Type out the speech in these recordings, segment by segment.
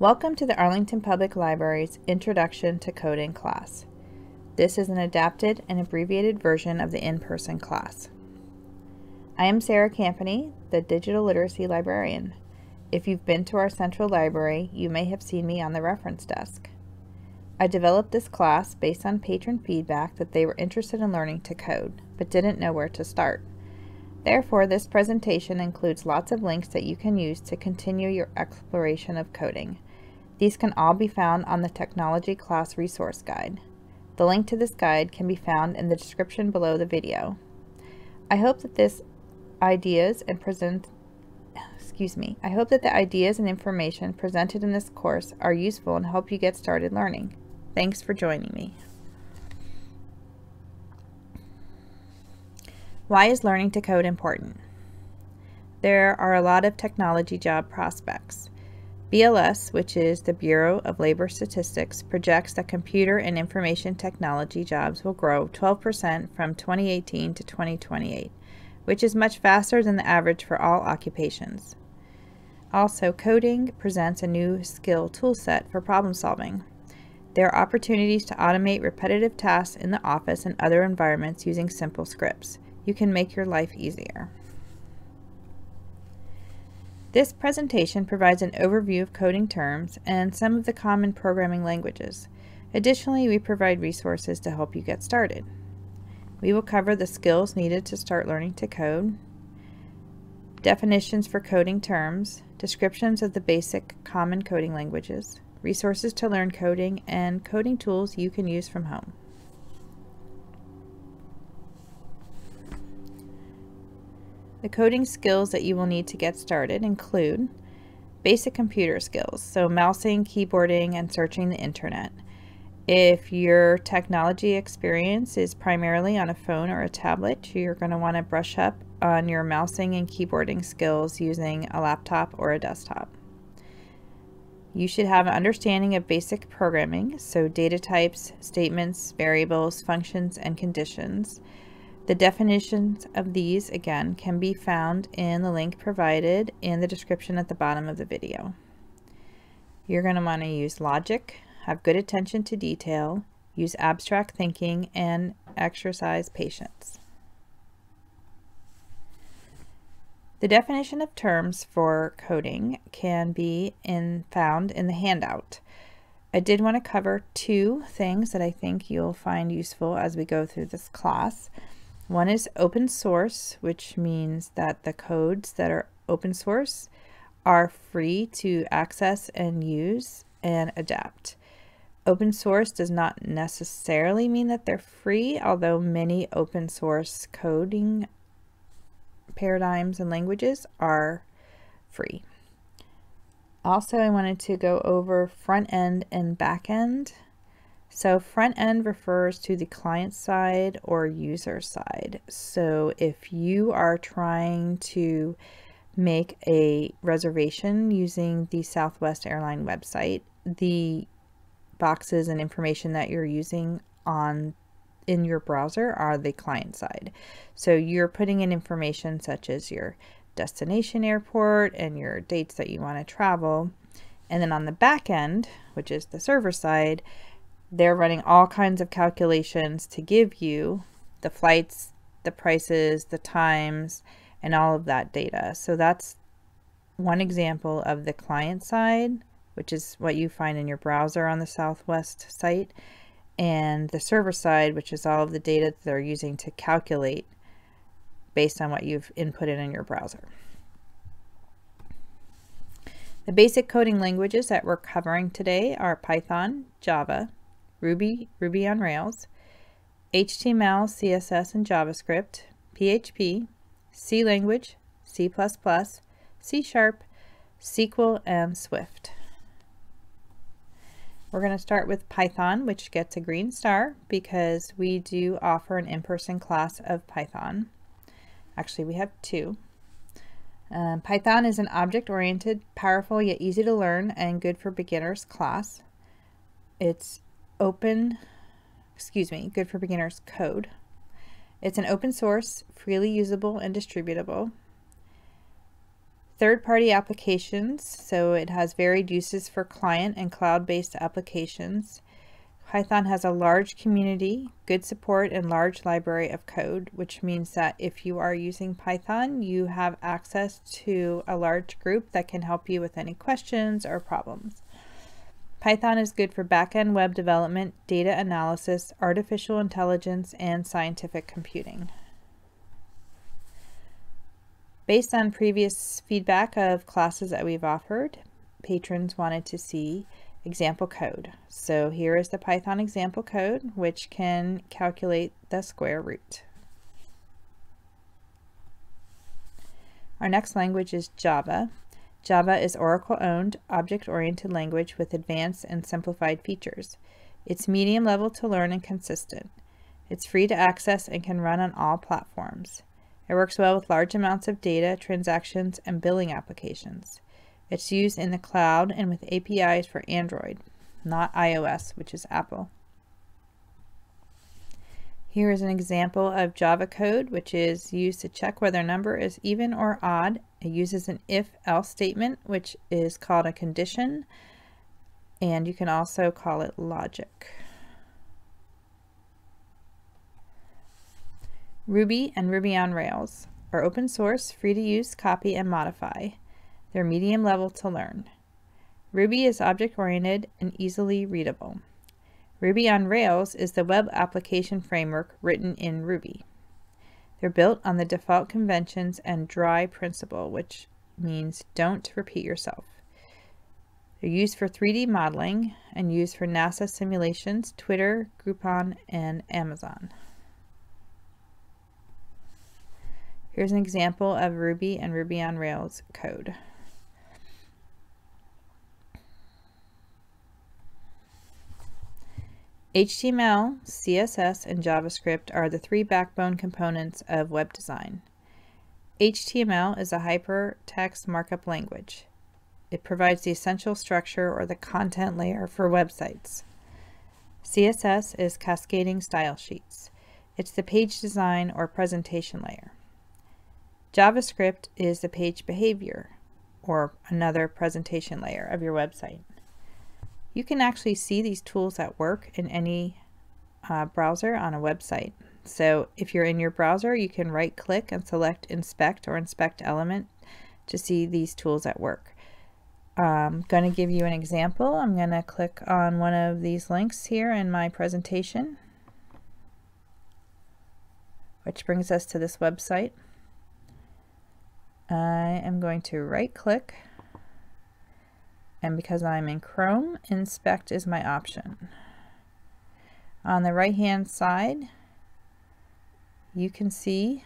Welcome to the Arlington Public Library's Introduction to Coding class. This is an adapted and abbreviated version of the in-person class. I am Sarah Campany, the Digital Literacy Librarian. If you've been to our central library, you may have seen me on the reference desk. I developed this class based on patron feedback that they were interested in learning to code, but didn't know where to start. Therefore, this presentation includes lots of links that you can use to continue your exploration of coding. These can all be found on the Technology Class Resource Guide. The link to this guide can be found in the description below the video. I hope that this ideas and present excuse me. I hope that the ideas and information presented in this course are useful and help you get started learning. Thanks for joining me. Why is learning to code important? There are a lot of technology job prospects. BLS, which is the Bureau of Labor Statistics, projects that computer and information technology jobs will grow 12% from 2018 to 2028, which is much faster than the average for all occupations. Also, coding presents a new skill toolset for problem solving. There are opportunities to automate repetitive tasks in the office and other environments using simple scripts. You can make your life easier. This presentation provides an overview of coding terms and some of the common programming languages. Additionally, we provide resources to help you get started. We will cover the skills needed to start learning to code, definitions for coding terms, descriptions of the basic common coding languages, resources to learn coding, and coding tools you can use from home. The coding skills that you will need to get started include basic computer skills, so mousing, keyboarding, and searching the internet. If your technology experience is primarily on a phone or a tablet, you're going to want to brush up on your mousing and keyboarding skills using a laptop or a desktop. You should have an understanding of basic programming, so data types, statements, variables, functions, and conditions. The definitions of these, again, can be found in the link provided in the description at the bottom of the video. You're going to want to use logic, have good attention to detail, use abstract thinking, and exercise patience. The definition of terms for coding can be in, found in the handout. I did want to cover two things that I think you'll find useful as we go through this class. One is open source, which means that the codes that are open source are free to access and use and adapt. Open source does not necessarily mean that they're free, although many open source coding paradigms and languages are free. Also, I wanted to go over front end and back end. So front end refers to the client side or user side. So if you are trying to make a reservation using the Southwest Airline website, the boxes and information that you're using on in your browser are the client side. So you're putting in information such as your destination airport and your dates that you want to travel. And then on the back end, which is the server side, they're running all kinds of calculations to give you the flights, the prices, the times, and all of that data. So that's one example of the client side, which is what you find in your browser on the Southwest site, and the server side, which is all of the data that they're using to calculate based on what you've inputted in your browser. The basic coding languages that we're covering today are Python, Java, Ruby, Ruby on Rails, HTML, CSS, and JavaScript, PHP, C language, C++, C Sharp, SQL, and Swift. We're going to start with Python, which gets a green star because we do offer an in-person class of Python. Actually, we have two. Um, Python is an object-oriented, powerful yet easy to learn and good for beginners class. It's open, excuse me, good for beginners code. It's an open source, freely usable, and distributable. third-party applications, so it has varied uses for client and cloud-based applications. Python has a large community, good support, and large library of code, which means that if you are using Python, you have access to a large group that can help you with any questions or problems. Python is good for back-end web development, data analysis, artificial intelligence, and scientific computing. Based on previous feedback of classes that we've offered, patrons wanted to see example code. So here is the Python example code, which can calculate the square root. Our next language is Java. Java is Oracle-owned, object-oriented language with advanced and simplified features. It's medium level to learn and consistent. It's free to access and can run on all platforms. It works well with large amounts of data, transactions, and billing applications. It's used in the cloud and with APIs for Android, not iOS, which is Apple. Here is an example of Java code, which is used to check whether a number is even or odd. It uses an if-else statement, which is called a condition, and you can also call it logic. Ruby and Ruby on Rails are open source, free to use, copy, and modify. They're medium level to learn. Ruby is object-oriented and easily readable. Ruby on Rails is the web application framework written in Ruby. They're built on the default conventions and DRY principle, which means don't repeat yourself. They're used for 3D modeling and used for NASA simulations, Twitter, Groupon, and Amazon. Here's an example of Ruby and Ruby on Rails code. HTML, CSS, and JavaScript are the three backbone components of web design. HTML is a hypertext markup language. It provides the essential structure or the content layer for websites. CSS is cascading style sheets. It's the page design or presentation layer. JavaScript is the page behavior or another presentation layer of your website. You can actually see these tools at work in any uh, browser on a website. So if you're in your browser, you can right click and select inspect or inspect element to see these tools at work. I'm going to give you an example. I'm going to click on one of these links here in my presentation, which brings us to this website. I am going to right click and because I'm in Chrome, inspect is my option. On the right hand side, you can see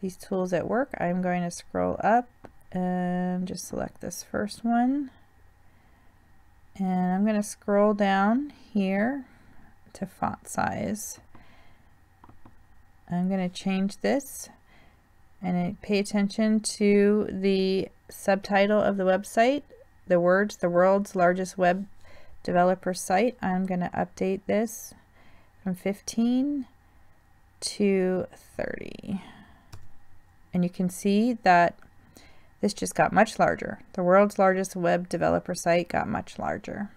these tools at work. I'm going to scroll up and just select this first one. And I'm going to scroll down here to font size. I'm going to change this and pay attention to the subtitle of the website, the words, the world's largest web developer site. I'm going to update this from 15 to 30. And you can see that this just got much larger. The world's largest web developer site got much larger.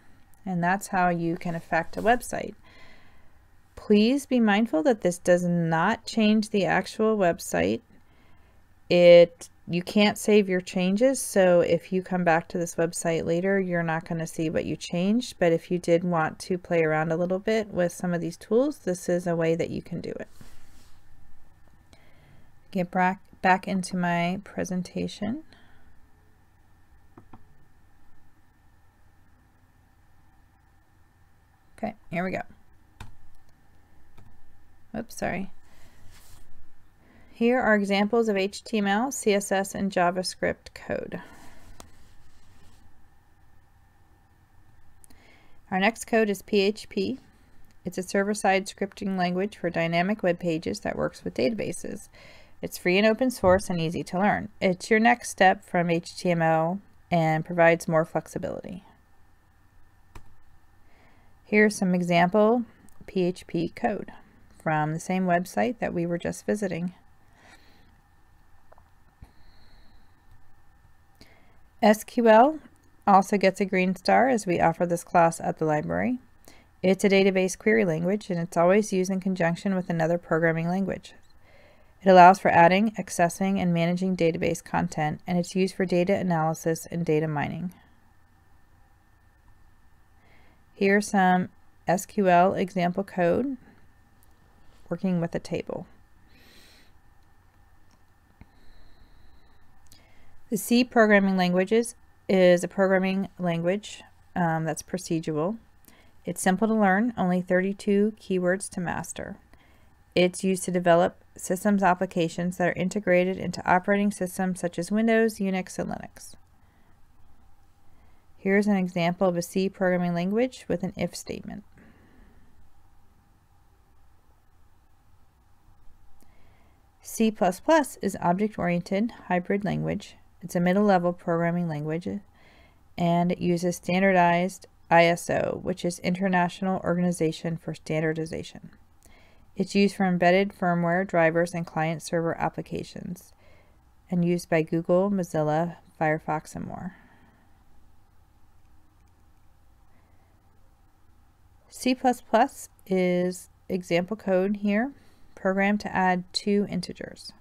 And that's how you can affect a website. Please be mindful that this does not change the actual website it you can't save your changes so if you come back to this website later you're not going to see what you changed but if you did want to play around a little bit with some of these tools this is a way that you can do it. Get back back into my presentation. Okay here we go. Oops sorry here are examples of HTML, CSS, and JavaScript code. Our next code is PHP. It's a server-side scripting language for dynamic web pages that works with databases. It's free and open source and easy to learn. It's your next step from HTML and provides more flexibility. Here's some example PHP code from the same website that we were just visiting. SQL also gets a green star as we offer this class at the library. It's a database query language and it's always used in conjunction with another programming language. It allows for adding, accessing, and managing database content, and it's used for data analysis and data mining. Here's some SQL example code working with a table. The C programming languages is a programming language um, that's procedural. It's simple to learn, only 32 keywords to master. It's used to develop systems applications that are integrated into operating systems such as Windows, Unix, and Linux. Here's an example of a C programming language with an if statement. C++ is object-oriented hybrid language. It's a middle-level programming language and it uses standardized ISO, which is International Organization for Standardization. It's used for embedded firmware drivers and client-server applications and used by Google, Mozilla, Firefox, and more. C++ is example code here, programmed to add two integers.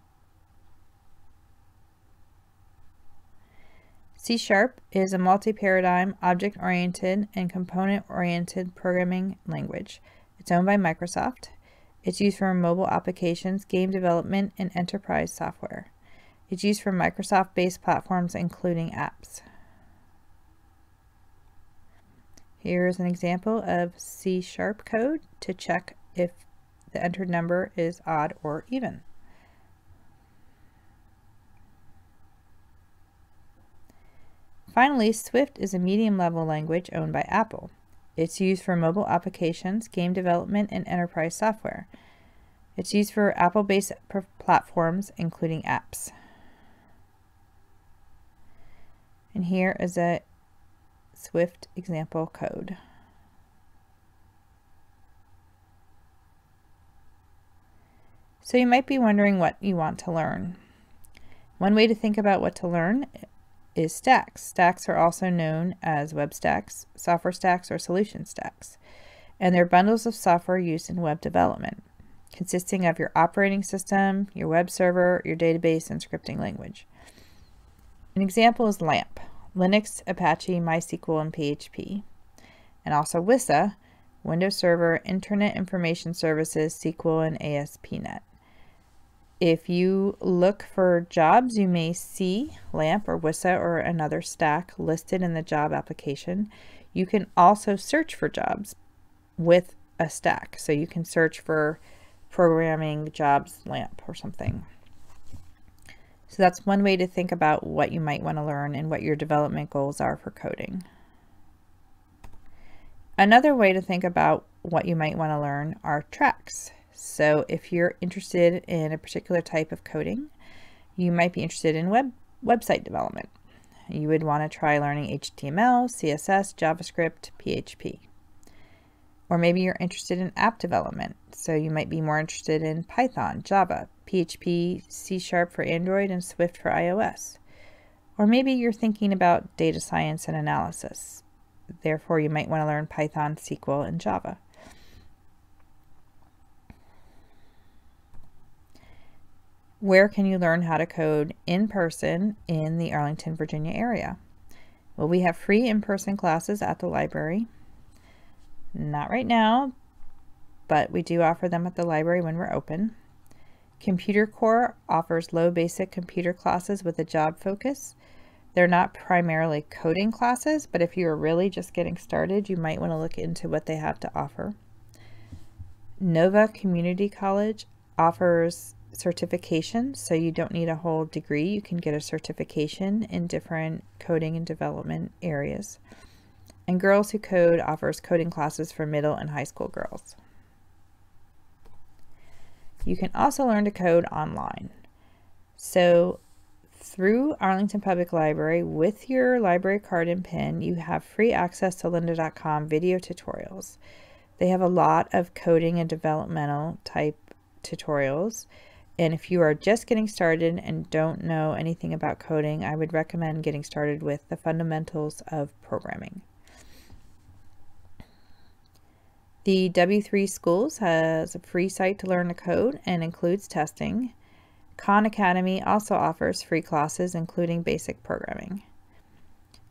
C Sharp is a multi-paradigm, object-oriented, and component-oriented programming language. It's owned by Microsoft it's used for mobile applications, game development, and enterprise software. It's used for Microsoft-based platforms, including apps. Here's an example of C-sharp code to check if the entered number is odd or even. Finally, Swift is a medium-level language owned by Apple. It's used for mobile applications, game development, and enterprise software. It's used for Apple-based platforms, including apps. And here is a Swift example code. So you might be wondering what you want to learn. One way to think about what to learn is stacks. Stacks are also known as web stacks, software stacks, or solution stacks, and they're bundles of software used in web development, consisting of your operating system, your web server, your database, and scripting language. An example is LAMP, Linux, Apache, MySQL, and PHP, and also WISA, Windows Server, Internet Information Services, SQL, and ASP.NET. If you look for jobs, you may see LAMP or WISA or another stack listed in the job application. You can also search for jobs with a stack. So you can search for programming jobs LAMP or something. So that's one way to think about what you might want to learn and what your development goals are for coding. Another way to think about what you might want to learn are tracks. So if you're interested in a particular type of coding, you might be interested in web website development. You would want to try learning HTML, CSS, JavaScript, PHP. Or maybe you're interested in app development. So you might be more interested in Python, Java, PHP, C Sharp for Android, and Swift for iOS. Or maybe you're thinking about data science and analysis. Therefore, you might want to learn Python, SQL, and Java. Where can you learn how to code in person in the Arlington, Virginia area? Well, we have free in-person classes at the library. Not right now, but we do offer them at the library when we're open. Computer Core offers low basic computer classes with a job focus. They're not primarily coding classes, but if you're really just getting started, you might want to look into what they have to offer. Nova Community College offers certification, so you don't need a whole degree. You can get a certification in different coding and development areas. And Girls Who Code offers coding classes for middle and high school girls. You can also learn to code online. So through Arlington Public Library with your library card and PIN, you have free access to lynda.com video tutorials. They have a lot of coding and developmental type tutorials And if you are just getting started and don't know anything about coding, I would recommend getting started with the fundamentals of programming. The W3 Schools has a free site to learn to code and includes testing. Khan Academy also offers free classes, including basic programming.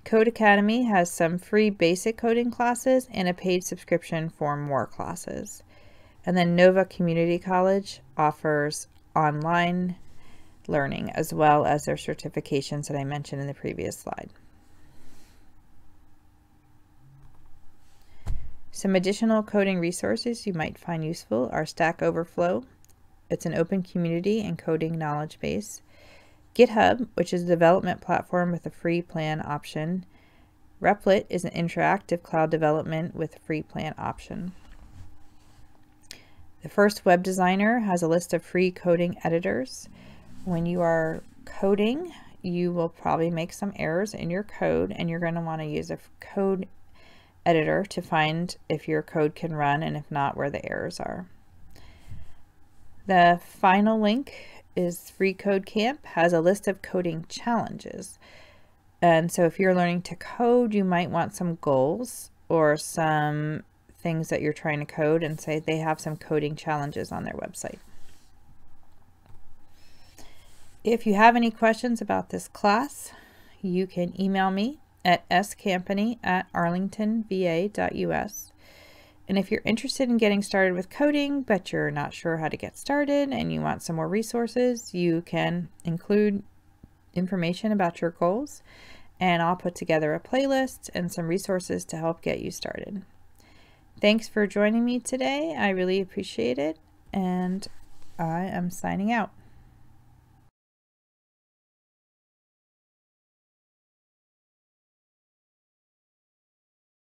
Codecademy has some free basic coding classes and a paid subscription for more classes. And then Nova Community College offers online learning as well as their certifications that I mentioned in the previous slide. Some additional coding resources you might find useful are Stack Overflow. It's an open community and coding knowledge base. GitHub, which is a development platform with a free plan option. Replit is an interactive cloud development with free plan option. The first web designer has a list of free coding editors. When you are coding, you will probably make some errors in your code and you're going to want to use a code editor to find if your code can run and if not where the errors are. The final link is Free Code Camp has a list of coding challenges. And so if you're learning to code, you might want some goals or some things that you're trying to code and say they have some coding challenges on their website. If you have any questions about this class, you can email me at scampany at arlingtonva.us. And if you're interested in getting started with coding, but you're not sure how to get started and you want some more resources, you can include information about your goals and I'll put together a playlist and some resources to help get you started. Thanks for joining me today. I really appreciate it and I am signing out.